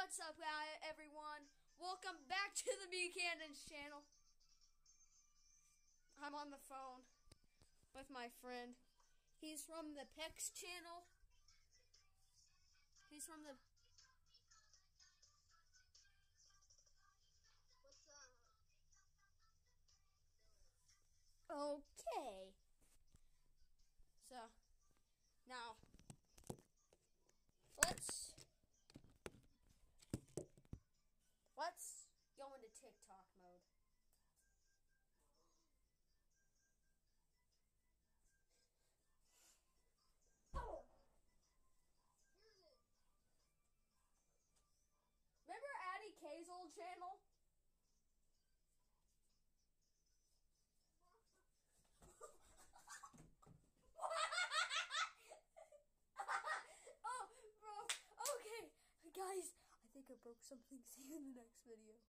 What's up, everyone? Welcome back to the Buchanans channel. I'm on the phone with my friend. He's from the Pex channel. He's from the. What's up? Okay. So, TikTok mode. Remember Addie K's old channel? oh, bro. Okay, guys, I think I broke something. See you in the next video.